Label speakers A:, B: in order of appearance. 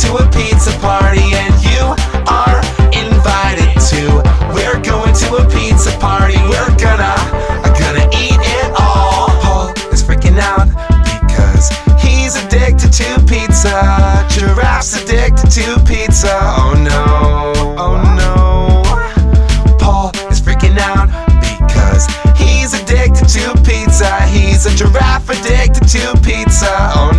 A: to a pizza party and you are invited to. We're going to a pizza party. We're gonna, gonna eat it all. Paul is freaking out because he's addicted to pizza. Giraffe's addicted to pizza. Oh no, oh no. Paul is freaking out because he's addicted to pizza. He's a giraffe addicted to pizza. Oh